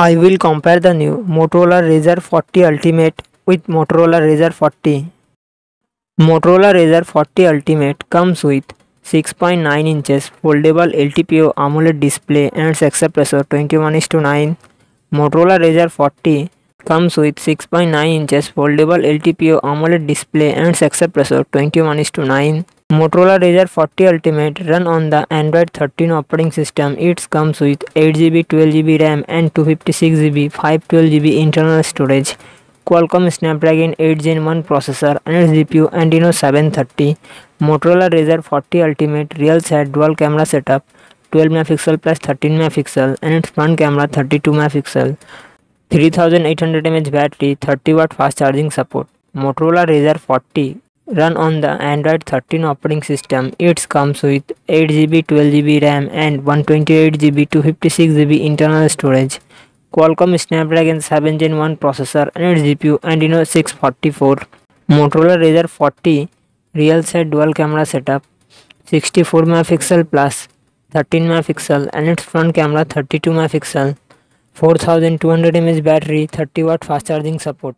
I will compare the new Motorola Razr 40 Ultimate with Motorola Razr 40. Motorola Razr 40 Ultimate comes with 6.9 inches foldable LTPO AMOLED display and aspect ratio 21 to 9. Motorola Razr 40 comes with 6.9 inches foldable LTPO AMOLED display and ratio 21 to 9. Motorola Razr 40 Ultimate run on the Android 13 operating system. It comes with 8GB, 12GB RAM and 256GB, 512GB internal storage. Qualcomm Snapdragon 8 Gen 1 processor and GPU Adreno 730. Motorola Razr 40 Ultimate real set dual camera setup 12 megapixel plus 13 megapixel and its front camera 32 megapixel. 3800 mAh battery 30 watt fast charging support. Motorola Razr 40 run on the Android 13 operating system. It comes with 8GB, 12GB RAM and 128GB, 256GB internal storage. Qualcomm Snapdragon 7 Gen 1 processor and its GPU Adreno 644. Motorola Razr 40 real set dual camera setup 64 megapixel plus 13 megapixel and its front camera 32 megapixel 4200 mAh battery 30 watt fast charging support